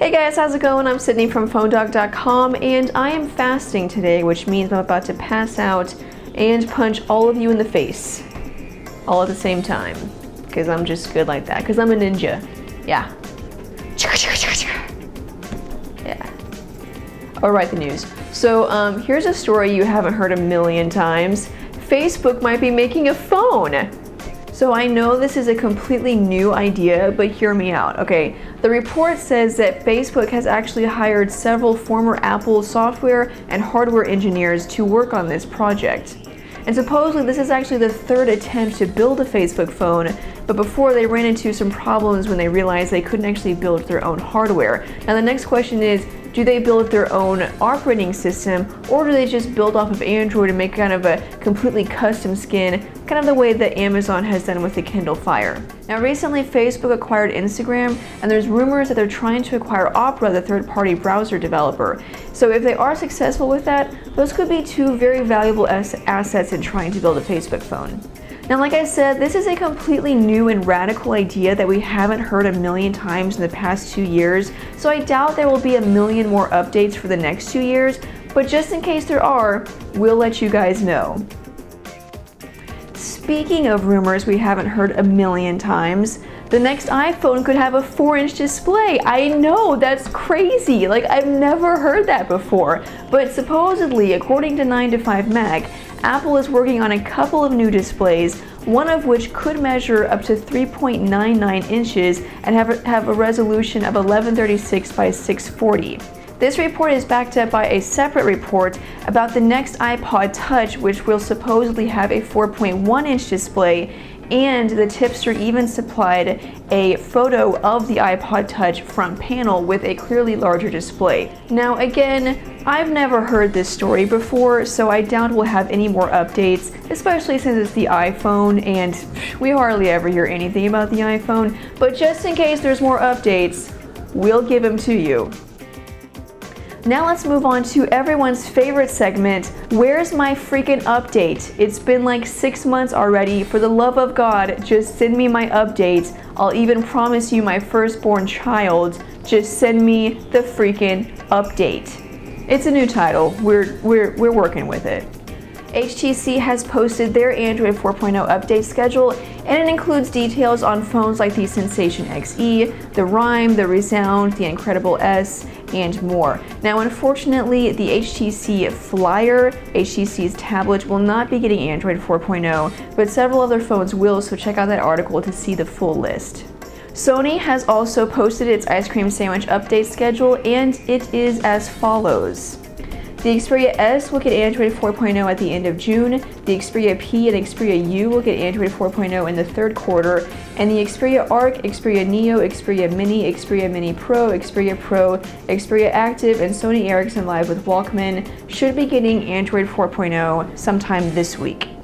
Hey guys, how's it going? I'm Sydney from PhoneDog.com and I am fasting today, which means I'm about to pass out and punch all of you in the face all at the same time because I'm just good like that because I'm a ninja. Yeah. Yeah. All right, the news. So um, here's a story you haven't heard a million times. Facebook might be making a phone. So I know this is a completely new idea, but hear me out, okay? The report says that Facebook has actually hired several former Apple software and hardware engineers to work on this project. And supposedly this is actually the third attempt to build a Facebook phone, but before they ran into some problems when they realized they couldn't actually build their own hardware. Now the next question is, do they build their own operating system or do they just build off of Android and make kind of a completely custom skin, kind of the way that Amazon has done with the Kindle Fire? Now recently Facebook acquired Instagram and there's rumors that they're trying to acquire Opera, the third-party browser developer. So if they are successful with that, those could be two very valuable assets in trying to build a Facebook phone. Now, like I said, this is a completely new and radical idea that we haven't heard a million times in the past two years, so I doubt there will be a million more updates for the next two years, but just in case there are, we'll let you guys know. Speaking of rumors we haven't heard a million times, the next iPhone could have a 4-inch display. I know, that's crazy. Like, I've never heard that before. But supposedly, according to 9to5Mac, Apple is working on a couple of new displays, one of which could measure up to 3.99 inches and have, have a resolution of 1136 by 640. This report is backed up by a separate report about the next iPod Touch, which will supposedly have a 4.1 inch display and the tipster even supplied a photo of the iPod Touch front panel with a clearly larger display. Now again, I've never heard this story before, so I doubt we'll have any more updates, especially since it's the iPhone and we hardly ever hear anything about the iPhone, but just in case there's more updates, we'll give them to you. Now let's move on to everyone's favorite segment, Where's My Freaking Update? It's been like six months already. For the love of God, just send me my update. I'll even promise you my firstborn child. Just send me the freaking update. It's a new title. We're, we're, we're working with it. HTC has posted their Android 4.0 update schedule and it includes details on phones like the Sensation XE, the Rhyme, the Rezound, the Incredible S, and more. Now unfortunately, the HTC Flyer, HTC's tablet, will not be getting Android 4.0, but several other phones will, so check out that article to see the full list. Sony has also posted its ice cream sandwich update schedule and it is as follows. The Xperia S will get Android 4.0 at the end of June, the Xperia P and Xperia U will get Android 4.0 in the third quarter, and the Xperia Arc, Xperia Neo, Xperia Mini, Xperia Mini Pro, Xperia Pro, Xperia Active, and Sony Ericsson Live with Walkman should be getting Android 4.0 sometime this week.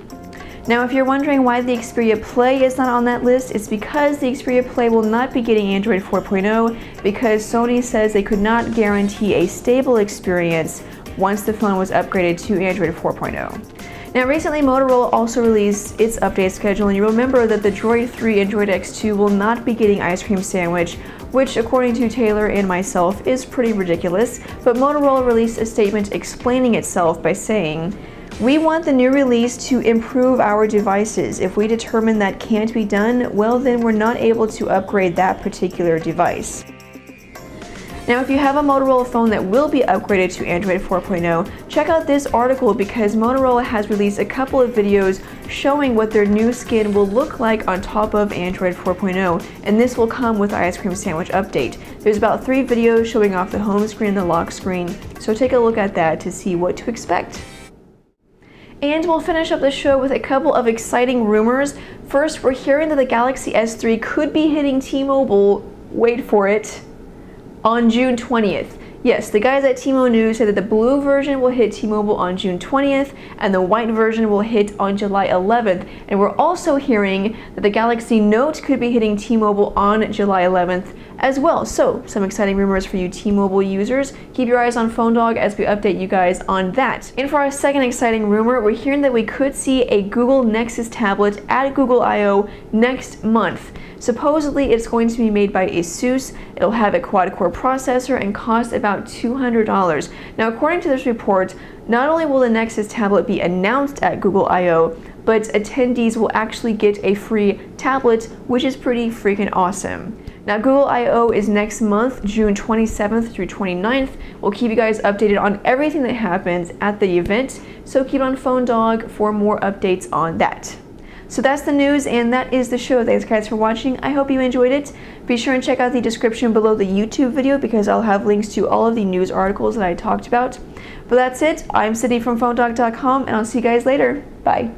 Now, if you're wondering why the Xperia Play is not on that list, it's because the Xperia Play will not be getting Android 4.0 because Sony says they could not guarantee a stable experience once the phone was upgraded to Android 4.0. Now recently Motorola also released its update schedule and you remember that the Droid 3 and Droid X2 will not be getting Ice Cream Sandwich, which according to Taylor and myself is pretty ridiculous, but Motorola released a statement explaining itself by saying, we want the new release to improve our devices. If we determine that can't be done, well then we're not able to upgrade that particular device. Now if you have a Motorola phone that will be upgraded to Android 4.0, check out this article because Motorola has released a couple of videos showing what their new skin will look like on top of Android 4.0 and this will come with Ice Cream Sandwich update. There's about three videos showing off the home screen and the lock screen, so take a look at that to see what to expect. And we'll finish up the show with a couple of exciting rumors. First, we're hearing that the Galaxy S3 could be hitting T-Mobile, wait for it, on June 20th. Yes, the guys at T-Mobile News said that the blue version will hit T-Mobile on June 20th and the white version will hit on July 11th. And we're also hearing that the Galaxy Note could be hitting T-Mobile on July 11th as well. So, some exciting rumors for you T-Mobile users. Keep your eyes on Phone Dog as we update you guys on that. And for our second exciting rumor, we're hearing that we could see a Google Nexus tablet at Google I/O next month. Supposedly, it's going to be made by Asus. It'll have a quad-core processor and cost about $200. Now, according to this report, not only will the Nexus tablet be announced at Google I/O, but attendees will actually get a free tablet, which is pretty freaking awesome. Now, Google I/O is next month, June 27th through 29th. We'll keep you guys updated on everything that happens at the event, so keep on Phone Dog for more updates on that. So that's the news and that is the show. Thanks guys for watching. I hope you enjoyed it. Be sure and check out the description below the YouTube video because I'll have links to all of the news articles that I talked about. But that's it. I'm Sydney from PhoneDog.com and I'll see you guys later. Bye.